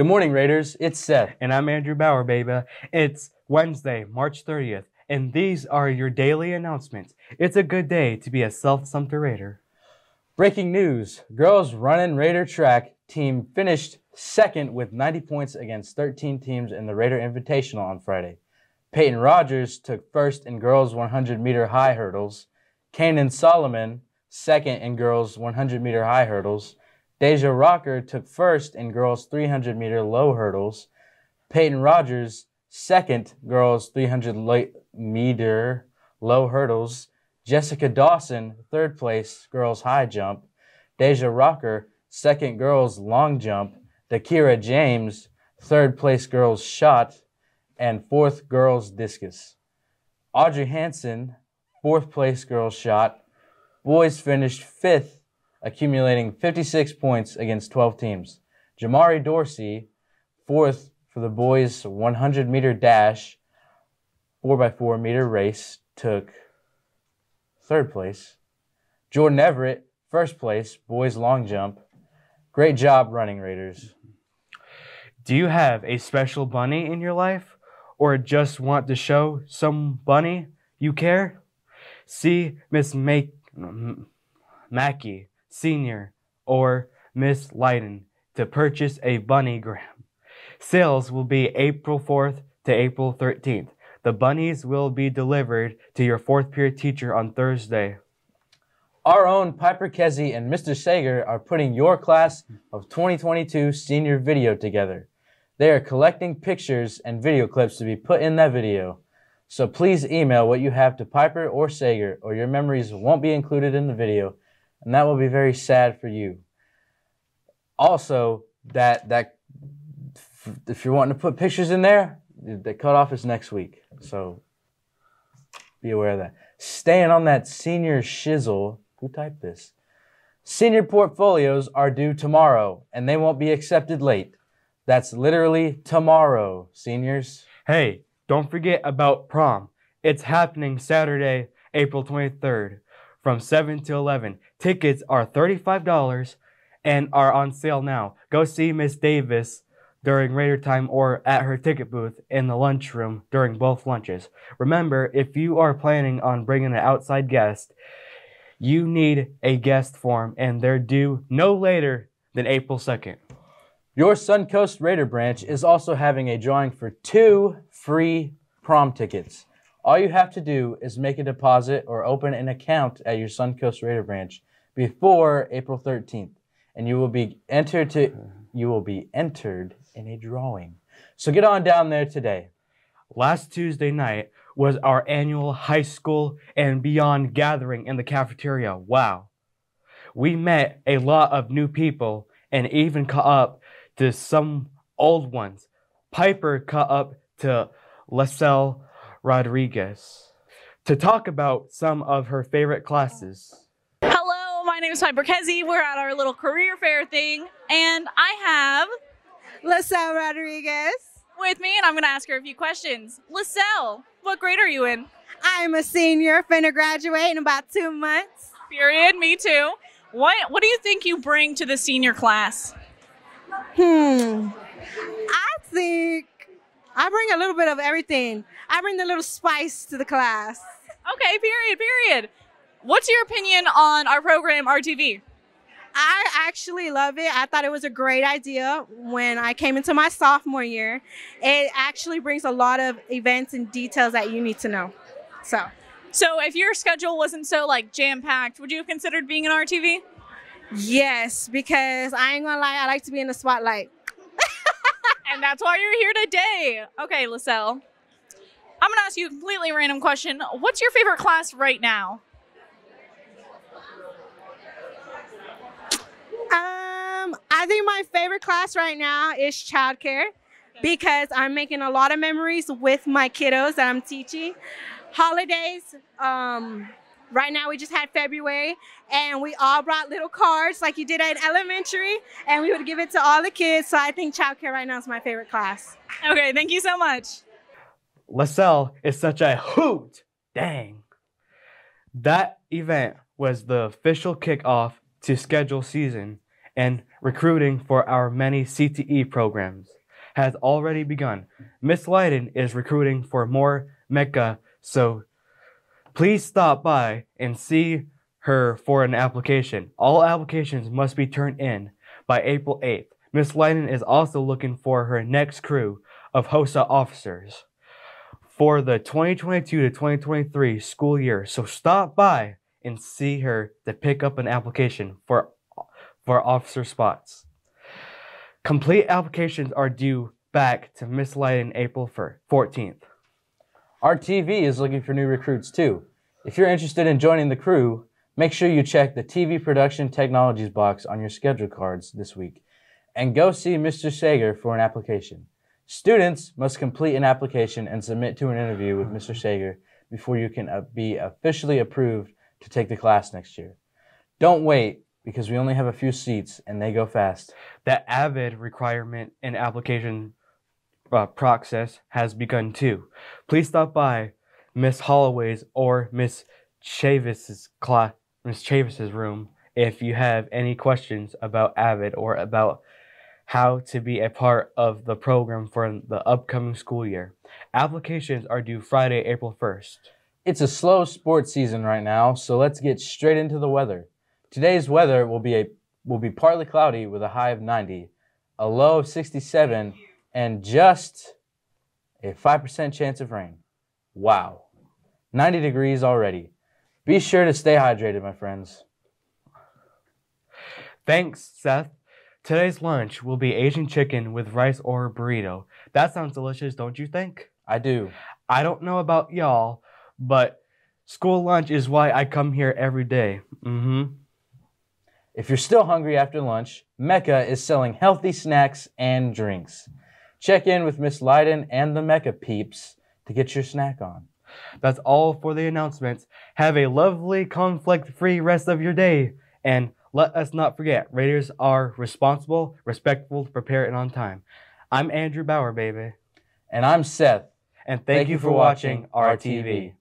Good morning, Raiders. It's Seth. And I'm Andrew Bauer, baby. It's Wednesday, March 30th, and these are your daily announcements. It's a good day to be a South Sumter Raider. Breaking news girls running Raider track team finished second with 90 points against 13 teams in the Raider Invitational on Friday. Peyton Rogers took first in girls 100 meter high hurdles. Kanan Solomon second in girls 100 meter high hurdles. Deja Rocker took first in girls 300 meter low hurdles. Peyton Rogers second girls 300 meter low hurdles. Jessica Dawson third place girls high jump. Deja Rocker second girls long jump. Dakira James third place girls shot and fourth girls discus. Audrey Hanson fourth place girls shot. Boys finished fifth, accumulating 56 points against 12 teams. Jamari Dorsey, fourth for the boys 100 meter dash, 4x4 meter race, took third place. Jordan Everett, first place, boys long jump. Great job running, Raiders. Do you have a special bunny in your life? Or just want to show some bunny you care? See Miss Make Mackey Sr. or Miss Lyden to purchase a bunnygram. Sales will be April 4th to April 13th. The bunnies will be delivered to your fourth period teacher on Thursday. Our own Piper Kesey and Mr. Sager are putting your class of 2022 senior video together. They are collecting pictures and video clips to be put in that video. So please email what you have to Piper or Sager, or your memories won't be included in the video, and that will be very sad for you. Also, that that if you're wanting to put pictures in there, the cutoff is next week. So be aware of that. Staying on that senior shizzle, who typed this? Senior portfolios are due tomorrow, and they won't be accepted late. That's literally tomorrow, seniors. Hey, don't forget about prom. It's happening Saturday, April 23rd from 7 to 11. Tickets are $35 and are on sale now. Go see Miss Davis during Raider time or at her ticket booth in the lunchroom during both lunches. Remember, if you are planning on bringing an outside guest, you need a guest form and they're due no later than April 2nd. Your Suncoast Raider branch is also having a drawing for two free prom tickets. All you have to do is make a deposit or open an account at your Suncoast Raider branch before April 13th, and you will be entered to you will be entered in a drawing. So get on down there today. Last Tuesday night was our annual high school and beyond gathering in the cafeteria. Wow. We met a lot of new people and even caught up to some old ones. Piper caught up to Laselle Rodriguez to talk about some of her favorite classes. Hello, my name is Piper Kesey. We're at our little career fair thing, and I have Laselle Rodriguez with me, and I'm going to ask her a few questions. Laselle, what grade are you in? I'm a senior, finna graduate in about two months. Period. Me too. What What do you think you bring to the senior class? Hmm. I think I bring a little bit of everything. I bring the little spice to the class. Okay, period, period. What's your opinion on our program, RTV? I actually love it. I thought it was a great idea when I came into my sophomore year. It actually brings a lot of events and details that you need to know. So, so if your schedule wasn't so like jam packed, would you have considered being an RTV? Yes, because I ain't gonna lie, I like to be in the spotlight. And that's why you're here today. Okay, Laselle. I'm gonna ask you a completely random question. What's your favorite class right now? Um, I think my favorite class right now is childcare because I'm making a lot of memories with my kiddos that I'm teaching. Holidays, um, right now we just had February and we all brought little cards like you did at elementary and we would give it to all the kids. So I think childcare right now is my favorite class. Okay, thank you so much. LaSalle is such a hoot. Dang. That event was the official kickoff to schedule season, and recruiting for our many CTE programs has already begun. Miss Leiden is recruiting for more Mecca, so please stop by and see her for an application. All applications must be turned in by April 8th. Miss Leiden is also looking for her next crew of HOSA officers for the 2022 to 2023 school year. So stop by and see her to pick up an application for for officer spots. Complete applications are due back to Miss Leiden April 14th. RTV is looking for new recruits too. If you're interested in joining the crew, make sure you check the TV Production Technologies box on your schedule cards this week and go see Mr. Sager for an application. Students must complete an application and submit to an interview with Mr. Sager before you can uh, be officially approved to take the class next year. Don't wait because we only have a few seats and they go fast. The AVID requirement and application uh, process has begun too. Please stop by Miss Holloway's or Miss Chavis's class, Miss Chavis's room if you have any questions about AVID or about how to be a part of the program for the upcoming school year. Applications are due Friday, April 1st. It's a slow sports season right now, so let's get straight into the weather. Today's weather will be a will be partly cloudy with a high of 90, a low of 67, and just a 5% chance of rain. Wow. 90 degrees already. Be sure to stay hydrated, my friends. Thanks, Seth. Today's lunch will be Asian chicken with rice or burrito. That sounds delicious, don't you think? I do. I don't know about y'all, but school lunch is why I come here every day. Mm-hmm. If you're still hungry after lunch, Mecca is selling healthy snacks and drinks. Check in with Miss Leiden and the Mecca peeps to get your snack on. That's all for the announcements. Have a lovely conflict-free rest of your day. And let us not forget, Raiders are responsible, respectful, prepared, and on time. I'm Andrew Bauer, baby. And I'm Seth. And thank, you for watching RTV.